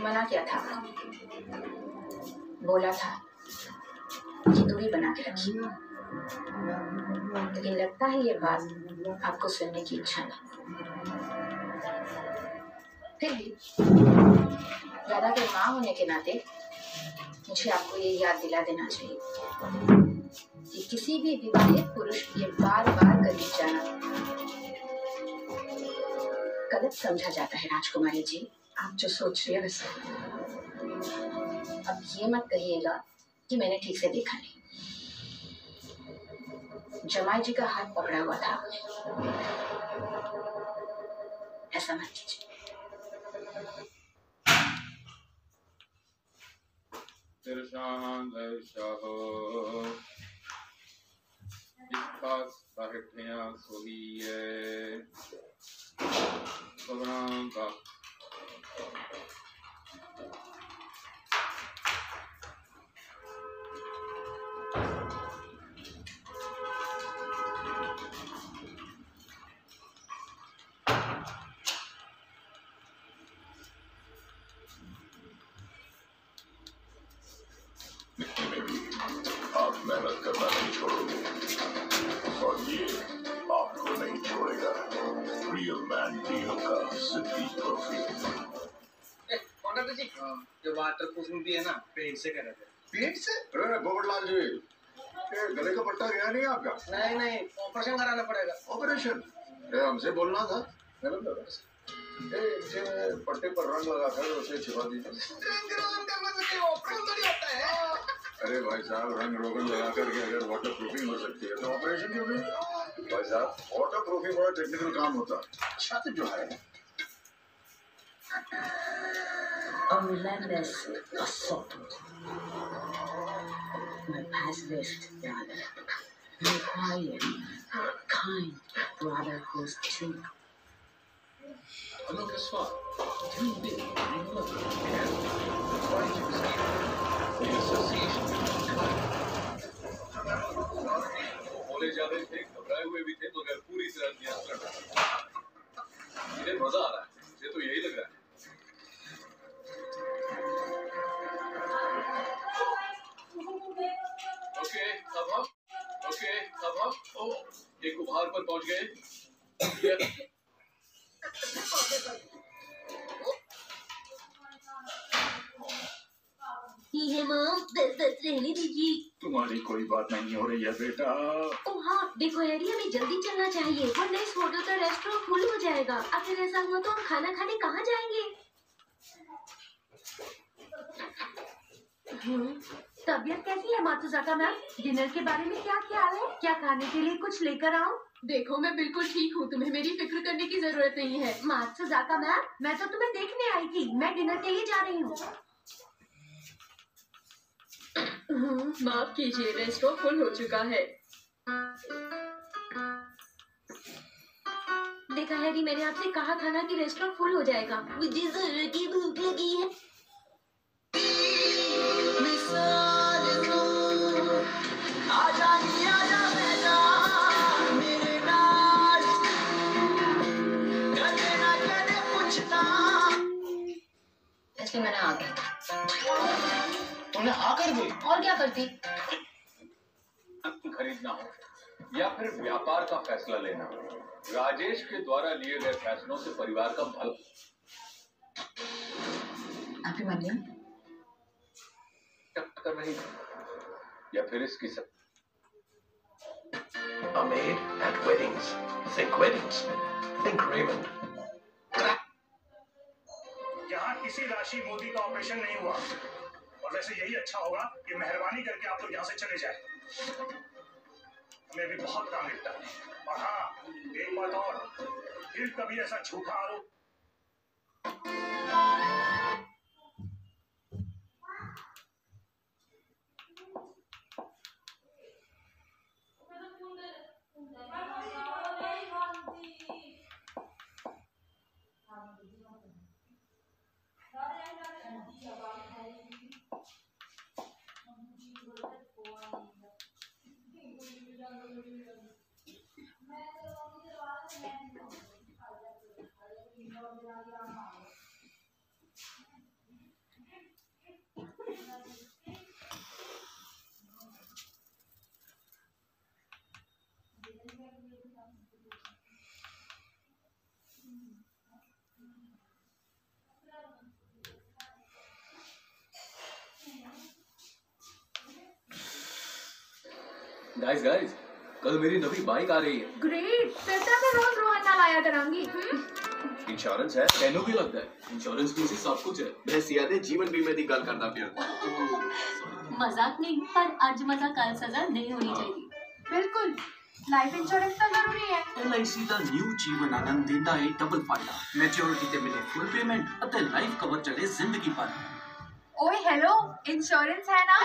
मना किया था। बोला था। कि दूरी बना के रखी। लेकिन लगता है ये बात आपको सुनने की इच्छा नहीं फिर भी, दादा के माँ होने के नाते मुझे आपको ये याद दिला देना चाहिए कि किसी भी विवाहित पुरुष के बार बार करीब जाना गलत समझा जाता है राजकुमारी जी। आप जो सोच रहे है अब ये मत कहिएगा कि मैंने ठीक से देखा नहीं। जमाई जी का हाथ पकड़ा हुआ था। ऐसा मत कीजिए। तिरशाहो जिसका जी वाटर प्रूफिंग भी है ना पेंट से कर थे पेट से अरे पोपटलाल जी गले का पट्टा गया नहीं आपका नहीं नहीं ऑपरेशन कराना पड़ेगा ऑपरेशन हमसे बोलना था पट्टे पर रंग लगाकर उसे छिपा दीजिए अरे भाई साहब रंग रोगन लगा करके अगर वाटर प्रूफिंग हो सकती है तो ऑपरेशन क्यों नहीं भाई साहब वाटर प्रूफिंग बड़ा टेक्निकल काम होता। है छात्र जो है A relentless assault. My pacifist brother. My quiet, kind brother who's true. And look, guess what? You did bring love and trying to escape the association. बोले जा रहे थे घबराए हुए भी थे उपहार पर पहुँच गए। है रहने दीजिए। तुम्हारी कोई बात नहीं हो रही है बेटा। ओ हाँ देखो डैडी हमें जल्दी चलना चाहिए वरना इस होटल का रेस्टोरेंट फुल हो जाएगा। अगर ऐसा हुआ तो हम खाना खाने कहाँ जाएँगे? हम्म, तबीयत कैसी है मातुजाका मैम? डिनर के बारे में क्या ख्याल है? क्या खाने के लिए कुछ लेकर आऊँ देखो मैं बिल्कुल ठीक हूँ तुम्हें मेरी फ़िक्र करने की ज़रूरत नहीं है। मातुजाका मैम मैं तो तुम्हें देखने आई थी मैं डिनर के लिए जा रही हूँ। हम्म, माफ़ कीजिए रेस्टोरेंट फुल हो चुका है। देखा हैरी मैंने आपसे कहा था ना कि रेस्टोरेंट फुल हो जाएगा। मुझे ज़रूर की भूख लगी है। इसलिए मैंने आ गया तुमने हाँ कर दी और क्या करती? खरीदना हो या फिर व्यापार का फैसला लेना राजेश के द्वारा लिए गए फैसलों से परिवार का भला। अभिमन्यु कर रही या फिर इसकी सब A maid at weddings. Think weddings. Think Raymond. किसी राशि मोदी का ऑपरेशन नहीं हुआ। और वैसे यही अच्छा होगा कि मेहरबानी करके आप लोग यहाँ से चले जाए। हमें भी बहुत काम निपटा है। और हाँ एक बात और फिर कभी ऐसा झूठा आरोप गाइस गाइस कल मेरी नवी बाइक आ रही है ग्रेट फिर तो मैं रोज रोहन लाया करांगी हम्म? इंश्योरेंस है ਤੈਨੂੰ ਕੀ ਲੱਗਦਾ ਹੈ ਇੰਸ਼ੋਰੈਂਸ ਵੀ ਸੀ ਸਭ ਕੁਝ ਹੈ मैं सिया दे जीवन बीमे की गल करता पिया मजाक नहीं पर ਅੱਜ ਮਜ਼ਾਕ ਕੱਲ ਸਜ਼ਾ ਨਹੀਂ ਹੋਣੀ ਚਾਹੀਦੀ बिल्कुल लाइफ इंश्योरेंस तो जरूरी है L I C the new ਜੀਵਨ ਆਨੰਦ ਦਿੰਦਾ ਹੈ ਡਬਲ ਫਾਇਦਾ ਮੈਚਿਓਰਿਟੀ ਤੇ ਮਿਲੇ ਫੁੱਲ ਪੇਮੈਂਟ ਅਤੇ ਲਾਈਫ ਕਵਰ ਚੱਲੇ ਜ਼ਿੰਦਗੀ ਭਰ ओए हेलो इंश्योरेंस है ना